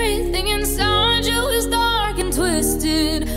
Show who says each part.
Speaker 1: everything inside you is dark and twisted.